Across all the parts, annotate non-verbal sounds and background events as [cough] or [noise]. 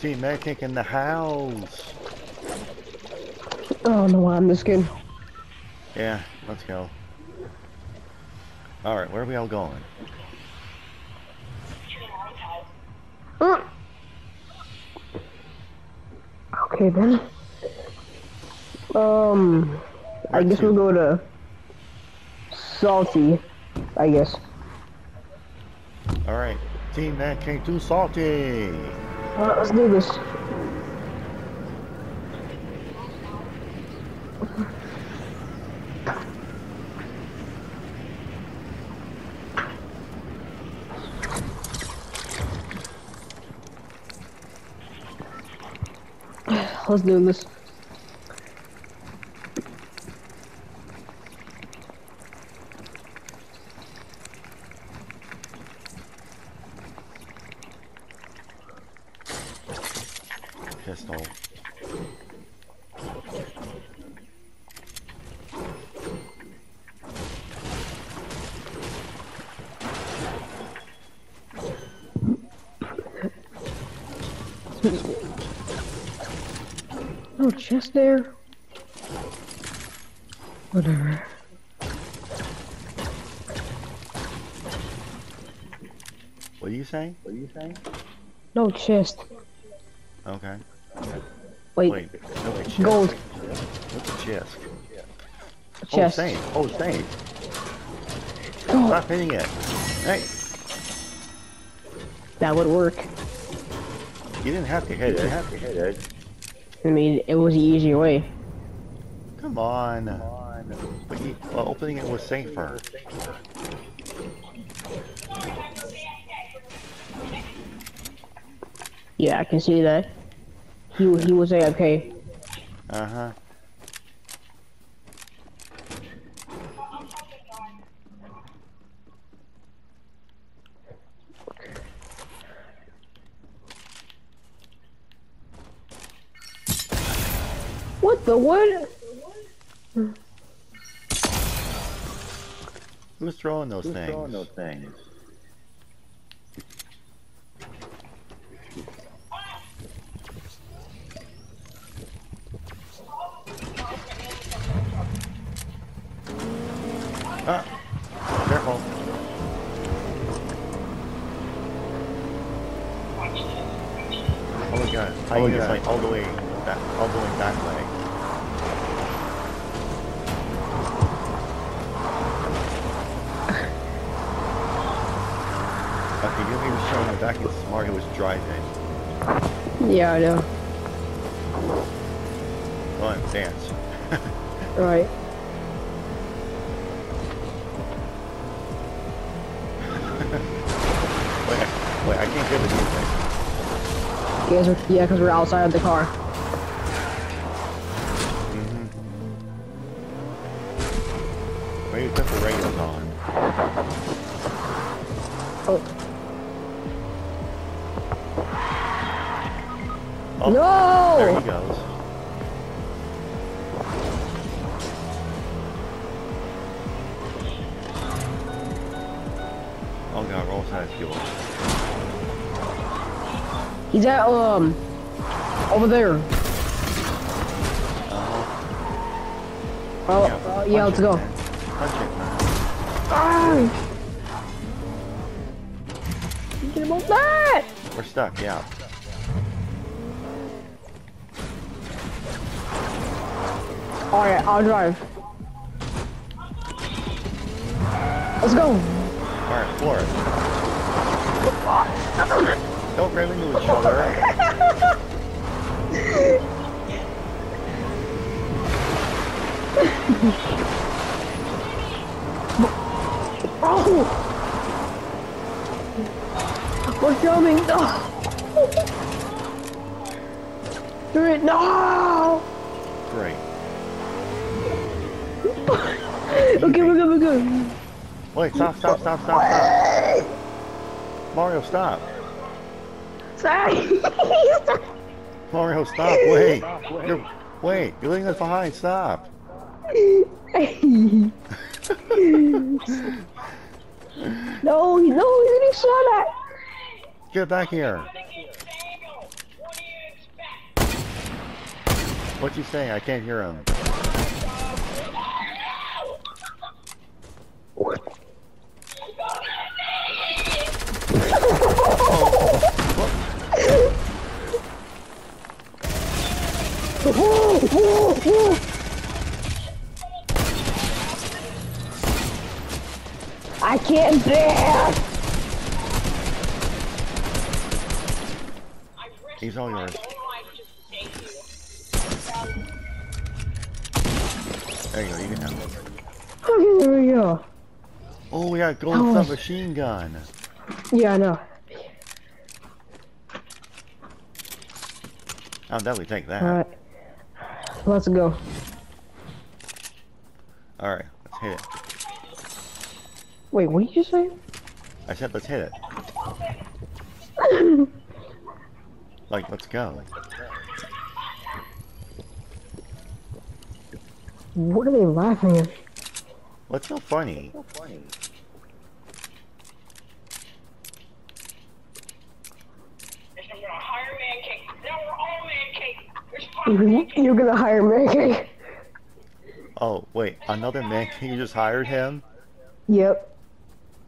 Team Medic in the house. Oh no, I'm just kidding. Yeah, let's go. Alright, where are we all going? Uh. Okay then. Um, I guess to? we'll go to Salty. I guess. Alright, Team Medic too salty. Uh, let's do this. Let's do this. Pistol. No chest there. Whatever. What are you saying? What are you saying? No chest. Okay. Wait, Wait, no, wait, chest. gold What's a chest? chest. Oh, same. Oh, same. Oh, Stop hitting it. Hey, that would work. you didn't have to hit it. You didn't have to hit it. I mean, it was the easier way. Come on. But you, well, opening it was safer. Yeah, I can see that. He he was AFK. Uh huh. What the what? Who's throwing those things? Throwing those things. Ah, careful. Oh my god, I think it's like uh, uh, all the way back, all the way that way. Okay, you he was showing me back in Mario was driving. Yeah, I know. Go on, dance. [laughs] Right. Wait, wait, I can't get the guys are, yeah, because we're outside of the car. Mm-hmm. Maybe put the radios on. Oh. Oh, no! There he goes. He's at um over there. Uh-huh. Oh, Yeah, let's go. man. Punch it, man. Ah! Get him that! We're stuck, yeah. Alright, I'll drive. Let's go. Alright, floor it. Don't ram into each other. Oh! We're filming. No! Oh! Do it. No! Great. [laughs] Okay, we're good, we're good. Wait, stop, stop, stop, stop, stop. Mario, stop. Sorry. [laughs] Mario, stop. Wait. Stop, wait. You're, wait. You're leaving us behind. Stop. [laughs] no, no, he's getting shot at. Get back here. What you saying? I can't hear him. He's all yours. There you go, you can have it. Okay, there we go. Oh, we got gold Oh. submachine gun. Yeah, I know. I'll definitely take that. Alright. Let's go. Alright, let's hit it. Wait, what did you say? I said let's hit it. [laughs] Like, let's go. What are they laughing at? What's so funny? I'm gonna hire man. Now we're all man. There's five. You're gonna hire Mary Oh, wait, another man, you just hired him? Yep.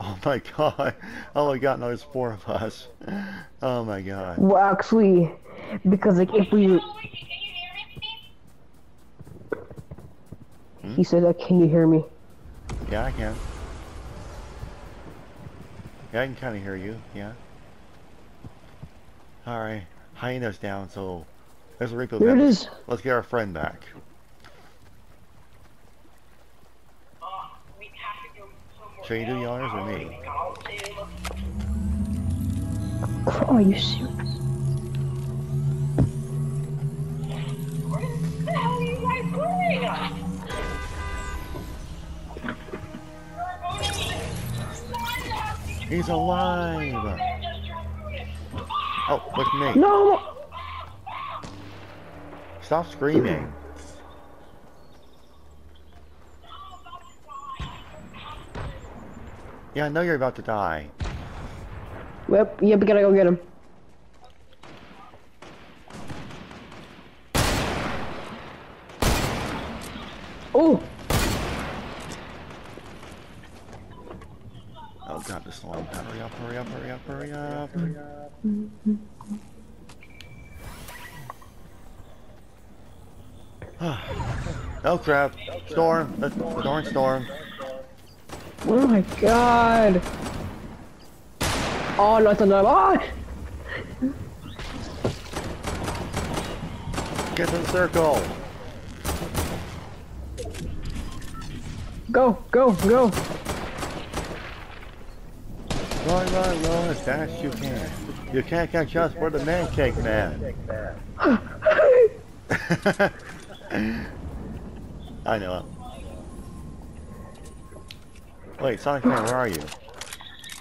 [laughs] Oh my god. Oh my god, no, there's four of us. Oh my god. Well, actually, because like if we, wait, can you hear me? he said, uh, "Can you hear me?" Yeah, I can. Yeah, I can kind of hear you, yeah. Alright, hyena's down, so there's a repo There it is. Let's get our friend back. Uh, we have to go somewhere Should do the or me? Oh, are you serious? What the hell are you guys doing? He's alive! Oh, look at me. No. Stop screaming. Yeah, I know you're about to die. Yep. Yep. We gotta go get him. Oh. Oh god, this long. Hurry up, hurry up, hurry up, hurry up. hurry [sighs] up. oh crap. Storm. The darn storm. Oh my god. Oh no, it's another. Ah! Get in circle. Go, go, go. Run, run, run as fast as you can. You can't catch us. We're the man cake [sighs] [laughs] man. I know. Wait, Sonic Man, where are you?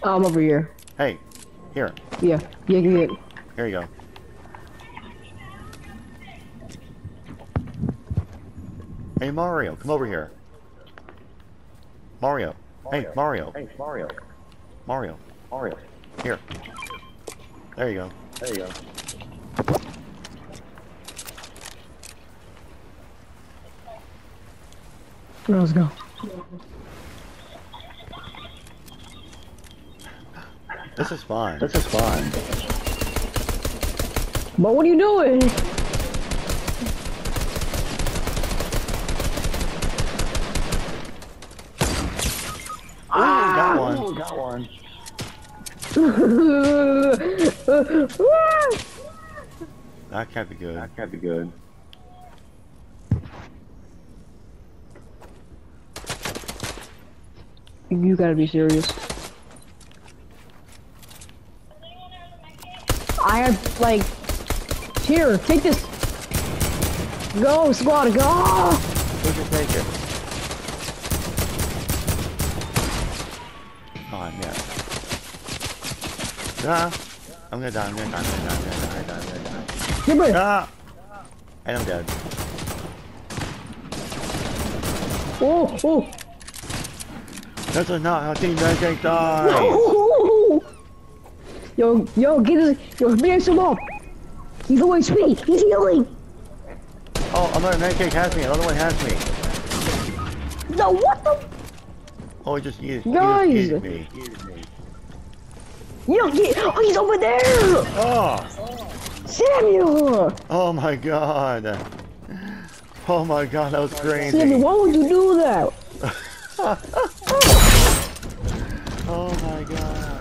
I'm over here. Hey, here. Yeah. Yeah. Yeah. yeah. Here you go. Hey Mario, come over here. Mario. Hey Mario. Hey, Mario. Mario. Mario. Here. There you go. There you go. Let's go. This is fine. This is fine. But what are you doing? Ooh, got one. Ooh, got one. [laughs] That can't be good. That can't be good. you gotta be serious. I have like here, take this. Go, squad, go! Who can take it? Oh, yeah. Ah, I'm gonna die, I'm gonna die, I'm gonna die, I'm gonna die, I'm gonna die, I'm gonna die. Here. Ah! And I'm dead. Oh, oh. That's not how Team Pancake dies! Yo, yo, get his, yo, man, some up. He's going speed. He's healing. Oh, another man cake has me. Another one has me. No, what the? Oh, he just used, Guys. He just me. me. You don't get. Oh, he's over there. Oh. Samuel. Oh my God. Oh my God, that was crazy. Samuel, why would you do that? [laughs] oh my God.